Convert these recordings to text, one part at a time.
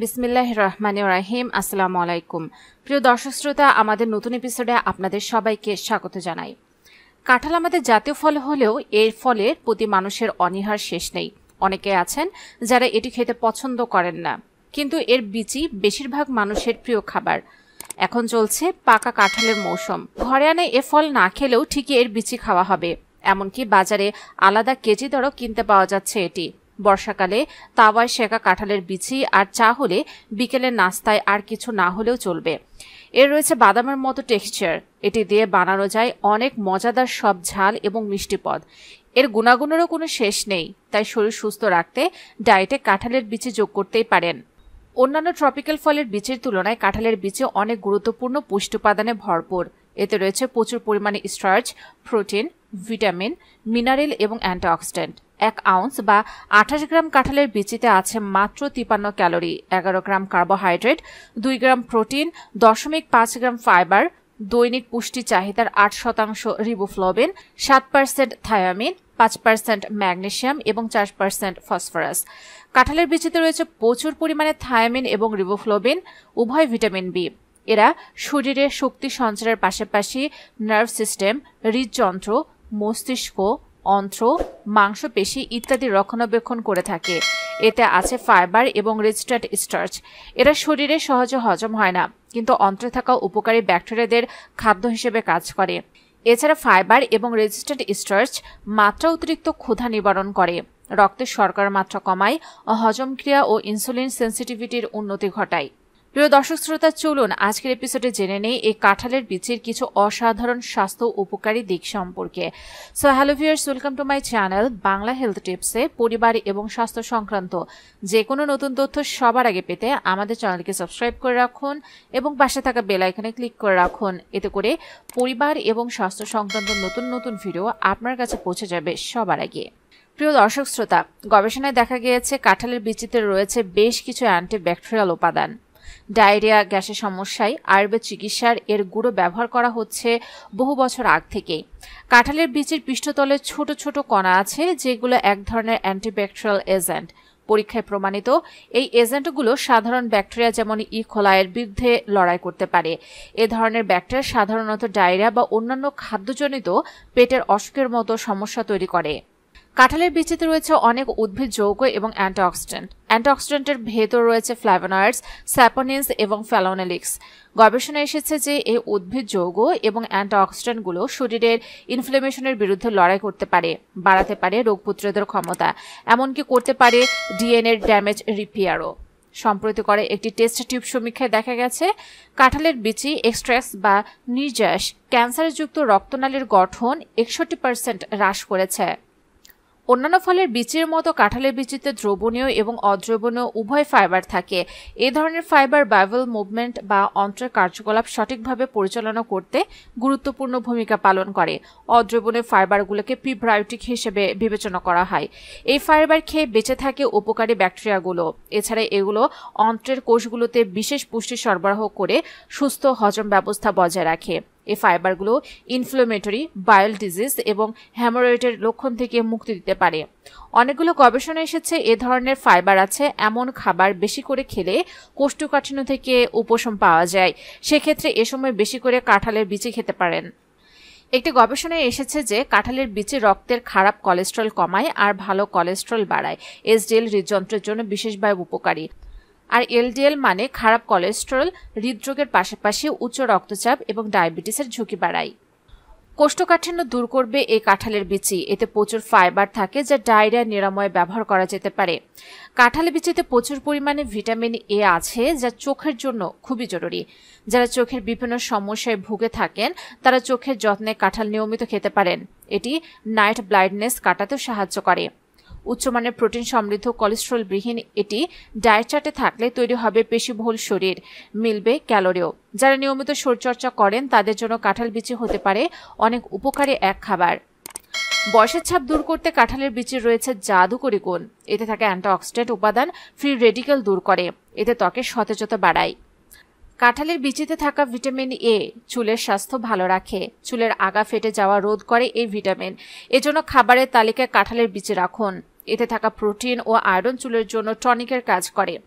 বিসমিল্লাহ রহমান রাহিম। আসসালামু আলাইকুম প্রিয় দর্শক শ্রোতা, আমাদের নতুন এপিসোডে আপনাদের সবাইকে স্বাগত জানাই। কাঁঠাল আমাদের জাতীয় ফল হলেও এর ফলের প্রতি মানুষের অনীহার শেষ নেই। অনেকে আছেন যারা এটি খেতে পছন্দ করেন না। কিন্তু এর বিচি বেশিরভাগ মানুষের প্রিয় খাবার। এখন চলছে পাকা কাঁঠালের মৌসুম। ঘরে আনে এ ফল না খেলেও ঠিকই এর বিচি খাওয়া হবে। এমনকি বাজারে আলাদা কেজি দরও কিনতে পাওয়া যাচ্ছে এটি। বর্ষাকালে তাওয়ায় শেখা কাঁঠালের বিচি আর চা হলে বিকেলের নাস্তায় আর কিছু না হলেও চলবে। এর রয়েছে বাদামের মতো টেক্সচার। এটি দিয়ে বানানো যায় অনেক মজাদার সব ঝাল এবং মিষ্টি পদ। এর গুণাগুণেরও কোনো শেষ নেই, তাই শরীর সুস্থ রাখতে ডায়েটে কাঁঠালের বিচি যোগ করতেই পারেন। অন্যান্য ট্রপিক্যাল ফলের বীজের তুলনায় কাঁঠালের বীজে অনেক গুরুত্বপূর্ণ পুষ্টি উপাদানে ভরপুর। এতে রয়েছে প্রচুর পরিমাণে স্টার্চ, প্রোটিন, ভিটামিন, মিনারেল এবং অ্যান্টিঅক্সিডেন্ট। এক আউন্স বা আঠাশ গ্রাম কাঁঠালের বিচিতে আছে মাত্র তিপান্ন ক্যালোরি, এগারো গ্রাম কার্বোহাইড্রেট, দুই গ্রাম প্রোটিন, দশমিক পাঁচ গ্রাম ফাইবার, দৈনিক পুষ্টি চাহিদার আট শতাংশ রিবোফ্লোবিন সাত পার্সেন্ট থায়ামিন পাঁচ পার্সেন্ট ম্যাগনেশিয়াম এবং চার পার্সেন্ট ফসফরাস কাঁঠালের বিচিতে রয়েছে প্রচুর পরিমাণে থায়ামিন এবং রিবোফ্লোবিন উভয় ভিটামিন বি এরা শরীরে শক্তি সঞ্চারের পাশাপাশি নার্ভ সিস্টেম হৃদযন্ত্র, মস্তিষ্ক অন্ত্র মাংসপেশি ইত্যাদি রক্ষণাবেক্ষণ করে থাকে। এতে আছে ফাইবার এবং রেজিস্টার্ড স্টার্চ। এরা শরীরে সহজে হজম হয় না, কিন্তু অন্ত্রে থাকা উপকারী ব্যাকটেরিয়াদের খাদ্য হিসেবে কাজ করে। এছাড়া ফাইবার এবং রেজিস্ট্যান্ট স্টার্চ মাত্রা অতিরিক্ত ক্ষুধা নিবারণ করে। রক্তের শর্করার মাত্রা কমায় হজম ক্রিয়া ও ইনসুলিন সেন্সিটিভিটির উন্নতি ঘটায়। প্রিয় দর্শক শ্রোতা, চলুন আজকের এপিসোডে জেনে নেই এই কাঁঠালের বীজের কিছু অসাধারণ স্বাস্থ্য উপকারী দিক সম্পর্কে। So hello viewers welcome to my channel Bangla health টিপসে পরিবার এবং স্বাস্থ্য সংক্রান্ত যে কোনো নতুন তথ্য সবার আগে পেতে আমাদের চ্যানেলকে সাবস্ক্রাইব করে রাখুন এবং পাশে থাকা বেল আইকনে ক্লিক করে রাখুন। এতে করে পরিবার এবং স্বাস্থ্য সংক্রান্ত নতুন নতুন ভিডিও আপনার কাছে পৌঁছে যাবে সবার আগে। প্রিয় দর্শক শ্রোতা, গবেষণায় দেখা গিয়েছে কাঁঠালের বিচিতে রয়েছে বেশ কিছু অ্যান্টিব্যাকটেরিয়াল উপাদান। ডায়রিয়া, গ্যাসের সমস্যায় আয়ুর্বেদ চিকিৎসার এর গুঁড়ো ব্যবহার করা হচ্ছে বহু বছর আগ থেকেই। কাঁঠালের বীজের পৃষ্ঠতলে ছোট ছোট কণা আছে, যেগুলো এক ধরনের অ্যান্টিব্যাকটেরিয়াল এজেন্ট। পরীক্ষায় প্রমাণিত, এই এজেন্টগুলো সাধারণ ব্যাকটেরিয়া যেমন ইখোলায়ের বিরুদ্ধে লড়াই করতে পারে। এ ধরনের ব্যাকটেরিয়া সাধারণত ডায়রিয়া বা অন্যান্য খাদ্যজনিত পেটের অসুখের মতো সমস্যা তৈরি করে। কাঁঠালের বীচিতে রয়েছে অনেক উদ্ভিদ যৌগ এবং অ্যান্টিঅক্সিডেন্ট। অ্যান্টিঅক্সিডেন্টের ভেতর রয়েছে ফ্ল্যাভোনয়েডস স্যাপোনিনস এবং ফ্যালোনেলিক্স। গবেষণা এসেছে যে এই উদ্ভিদ যৌগ এবং অ্যান্টিঅক্সিডেন্টগুলো শরীরের ইনফ্লেমেশনের বিরুদ্ধে লড়াই করতে পারে, বাড়াতে পারে রোগ প্রতিরোধের ক্ষমতা, এমনকি করতে পারে ডিএনএর ড্যামেজ রিপেয়ারও। সম্প্রতি করে একটি টেস্ট টিউব সমীক্ষায় দেখা গেছে, কাঁঠালের বিচি এক্সট্রেস বা নির্যাস ক্যান্সারযুক্ত রক্তনালীর গঠন একষট্টি পার্সেন্ট হ্রাস করেছে। অন্যান্য ফলের বীজের মতো কাঁঠালের বীচিতে দ্রবণীয় এবং অদ্রবণীয় উভয় ফাইবার থাকে। এ ধরনের ফাইবার বাইভেল মুভমেন্ট বা অন্ত্রের কার্যকলাপ সঠিকভাবে পরিচালনা করতে গুরুত্বপূর্ণ ভূমিকা পালন করে। অদ্রবণীয় ফাইবারগুলোকে প্রিবায়োটিক হিসেবে বিবেচনা করা হয়। এই ফাইবার খেয়ে বেঁচে থাকে উপকারী ব্যাকটেরিয়াগুলো এছাড়া এগুলো অন্ত্রের কোষগুলোতে বিশেষ পুষ্টি সরবরাহ করে সুস্থ হজম ব্যবস্থা বজায় রাখে। এই ফাইবারগুলো ইনফ্লোমেটরি বায়োল ডিজিজ এবং হ্যামোরয়েডের লক্ষণ থেকে মুক্তি দিতে পারে। অনেকগুলো গবেষণা এসেছে এ ধরনের ফাইবার আছে, এমন খাবার বেশি করে খেলে কোষ্ঠকাঠিন্য থেকে উপশম পাওয়া যায়। সেক্ষেত্রে এ সময় বেশি করে কাঁঠালের বিচি খেতে পারেন। একটি গবেষণায় এসেছে যে কাঁঠালের বিচি রক্তের খারাপ কোলেস্ট্রল কমায় আর ভালো কোলেস্ট্রল বাড়ায়। এসডিএল হৃদযন্ত্রের জন্য বিশেষভাবে উপকারী। আর এলডিএল মানে খারাপ কোলেস্টেরল, হৃদরোগের পাশাপাশি উচ্চ রক্তচাপ এবং ডায়াবেটিসের ঝুঁকি বাড়ায়। কোষ্ঠকাঠিন্য দূর করবে এই কাঁঠালের বিচি। এতে প্রচুর ফাইবার থাকে যা ডায়রিয়া নিরাময়ে ব্যবহার করা যেতে পারে। কাঁঠালের বিচিতে প্রচুর পরিমাণে ভিটামিন এ আছে যা চোখের জন্য খুবই জরুরি। যারা চোখের বিভিন্ন সমস্যায় ভুগে থাকেন, তারা চোখের যত্নে কাঁঠাল নিয়মিত খেতে পারেন। এটি নাইট ব্লাইন্ডনেস কাটাতেও সাহায্য করে। উচ্চমানের প্রোটিন সমৃদ্ধ কোলেস্ট্রলবিহীন এটি ডায়েট চার্টে থাকলে তৈরি হবে পেশিবহুল শরীর, মিলবে ক্যালোরিও। যারা নিয়মিত শরীরচর্চা করেন, তাদের জন্য কাঁঠাল বিচি হতে পারে অনেক উপকারী এক খাবার। বয়সের ছাপ দূর করতে কাঁঠালের বিচির রয়েছে জাদুকরি গুণ। এতে থাকে অ্যান্টিঅক্সিডেন্ট উপাদান ফ্রি রেডিকেল দূর করে। এতে ত্বকের সতেজতা বাড়ায়। কাঁঠালের বিচিতে থাকা ভিটামিন এ চুলের স্বাস্থ্য ভালো রাখে। চুলের আগা ফেটে যাওয়া রোধ করে এই ভিটামিন। এজন্য খাবারের তালিকায় কাঁঠালের বিচি রাখুন। এতে থাকা প্রোটিন ও আয়রন চুলের জন্য টনিকের কাজ করে।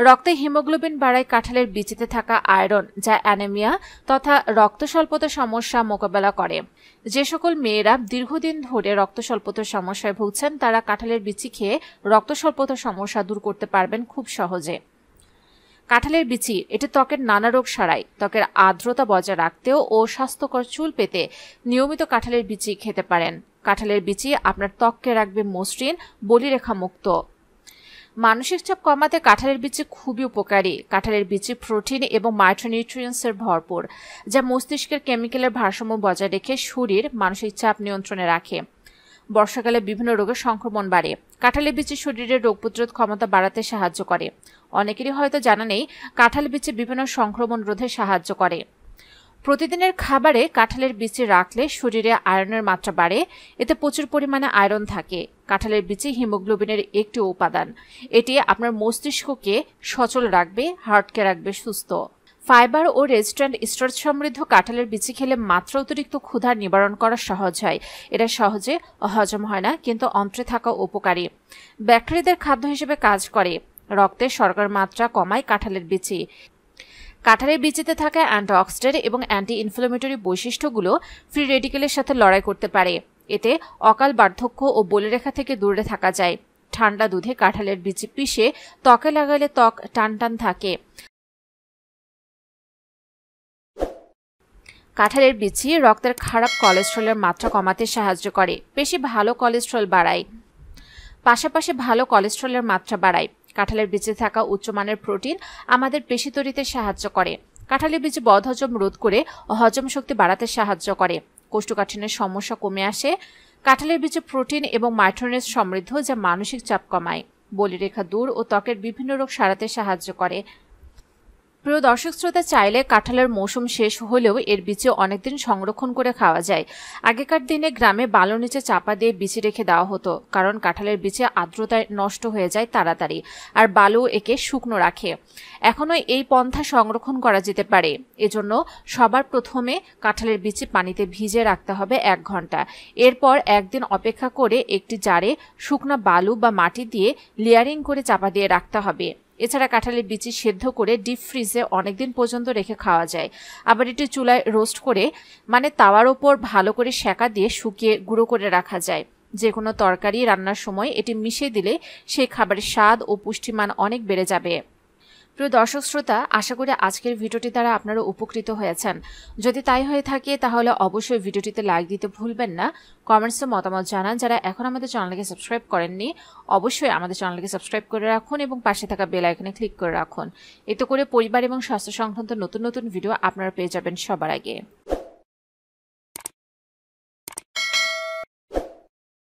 রক্তে হিমোগ্লোবিন বাড়ায় কাঁঠালের বিচিতে থাকা আয়রন, যা অ্যানেমিয়া তথা রক্ত সমস্যা মোকাবেলা করে। যে সকল মেয়েরা দীর্ঘদিন ধরে রক্ত স্বল্পতার সমস্যায় ভুগছেন, তারা কাঁঠালের বিচি খেয়ে রক্ত স্বল্পতার সমস্যা দূর করতে পারবেন খুব সহজে। কাঁঠালের বিচি, এটি ত্বকের নানা রোগ সারায়। ত্বকের আর্দ্রতা বজায় রাখতেও ও স্বাস্থ্যকর চুল পেতে নিয়মিত কাঁঠালের বিচি খেতে পারেন। কাঁঠালের বিচি আপনার ত্বককে রাখবে মসৃণ বলিরেখা মুক্ত মানসিক চাপ কমাতে কাঁঠালের বিচি খুবই উপকারী। কাঁঠালের বিচি প্রোটিন এবং মাইক্রোনিউট্রিয়েন্টসের ভরপুর, যা মস্তিষ্কের কেমিক্যালের ভারসাম্য বজায় রেখে শরীর মানসিক চাপ নিয়ন্ত্রণে রাখে। বর্ষাকালে বিভিন্ন রোগের সংক্রমণ বাড়ে। কাঁঠালের বিচি শরীরের রোগ প্রতিরোধ ক্ষমতা বাড়াতে সাহায্য করে। অনেকেরই হয়তো জানা নেই, কাঁঠাল বিচি বিভিন্ন সংক্রমণ রোধে সাহায্য করে। প্রতিদিনের খাবারে কাঁঠালের বিচি রাখলে শরীরে আয়রনের মাত্রা বাড়ে, এতে প্রচুর পরিমাণে আয়রন থাকে। কাঁঠালের বিচি হিমোগ্লোবিনের একটি উপাদান। এটি আপনার মস্তিষ্ককে সচল রাখবে, হার্টকে রাখবে সুস্থ। ফাইবার ও রেজিস্ট্যান্ট স্টোরেজ সমৃদ্ধ কাঁঠালের বিচি খেলে মাত্রা অতিরিক্ত ক্ষুধার নিবারণ করা সহজ হয়। এটা সহজে হজম হয় না, কিন্তু অন্ত্রে থাকা উপকারী। ব্যাকটেরিয়াদের খাদ্য হিসেবে কাজ করে। রক্তে শর্করার মাত্রা কমায় কাঁঠালের বিচি কাঁঠালের বিচিতে থাকা অ্যান্টিঅক্সিডেন্ট এবং অ্যান্টি ইনফ্লামেটরি বৈশিষ্ট্যগুলো ফ্রি রেডিকেলের সাথে লড়াই করতে পারে। এতে অকাল বার্ধক্য ও বলিরেখা থেকে দূরে থাকা যায়। ঠান্ডা দুধে কাঁঠালের বিচি পিষে ত্বকে লাগালে ত্বক টান টান থাকে। কাঁঠালের বিচি রক্তের খারাপ কোলেস্ট্রলের মাত্রা কমাতে সাহায্য করে। বেশি ভালো কোলেস্ট্রল বাড়ায়। পাশাপাশি ভালো কোলেস্ট্রলের মাত্রা বাড়ায়। কাঁঠালের বীজে থাকা উচ্চমানের প্রোটিন আমাদের পেশি তৈরিতে সাহায্য করে। কাঁঠালের বীজ বদহজম রোধ করে হজম শক্তি বাড়াতে সাহায্য করে। কোষ্ঠকাঠিন্যের সমস্যা কমে আসে। কাঁঠালের বীজে প্রোটিন এবং মাইট্রোনেস সমৃদ্ধ যা মানসিক চাপ কমায়। বলিরেখা দূর ও ত্বকের বিভিন্ন রোগ সারাতে সাহায্য করে। প্রিয় দর্শক শ্রোতা, চাইলে কাঁঠালের মৌসুম শেষ হলেও এর বিচি অনেকদিন সংরক্ষণ করে খাওয়া যায়। আগেকার দিনে গ্রামে বালুর নিচে চাপা দিয়ে বিচি রেখে দেওয়া হতো, কারণ কাঁঠালের বিচি আর্দ্রতায় নষ্ট হয়ে যায় তাড়াতাড়ি, আর বালু একে শুকনো রাখে। এখনও এই পন্থা সংরক্ষণ করা যেতে পারে। এজন্য সবার প্রথমে কাঁঠালের বিচি পানিতে ভিজে রাখতে হবে এক ঘণ্টা। এরপর একদিন অপেক্ষা করে একটি জারে শুকনা বালু বা মাটি দিয়ে লেয়ারিং করে চাপা দিয়ে রাখতে হবে। এছাড়া কাঁঠালের বিচি সেদ্ধ করে ডিপ ফ্রিজে অনেকদিন পর্যন্ত রেখে খাওয়া যায়। আবার এটি চুলায় রোস্ট করে মানে তাওয়ার ওপর ভালো করে সেঁকা দিয়ে শুকিয়ে গুঁড়ো করে রাখা যায়। যে কোনো তরকারি রান্নার সময় এটি মিশিয়ে দিলে সেই খাবারের স্বাদ ও পুষ্টিমান অনেক বেড়ে যাবে। প্রিয় দর্শক শ্রোতা, আশা করি আজকের ভিডিওটি দ্বারা আপনারা উপকৃত হয়েছেন। যদি তাই হয়ে থাকে, তাহলে অবশ্যই ভিডিওটিতে লাইক দিতে ভুলবেন না। কমেন্টসে মতামত জানান যারা এখন আমাদের চ্যানেলকে সাবস্ক্রাইব করেননি। অবশ্যই আমাদের চ্যানেলকে সাবস্ক্রাইব করে রাখুন এবং পাশে থাকা বেল আইকনে ক্লিক করে রাখুন। এতে করে পরিবার এবং স্বাস্থ্য সংক্রান্ত নতুন নতুন ভিডিও আপনারা পেয়ে যাবেন সবার আগে।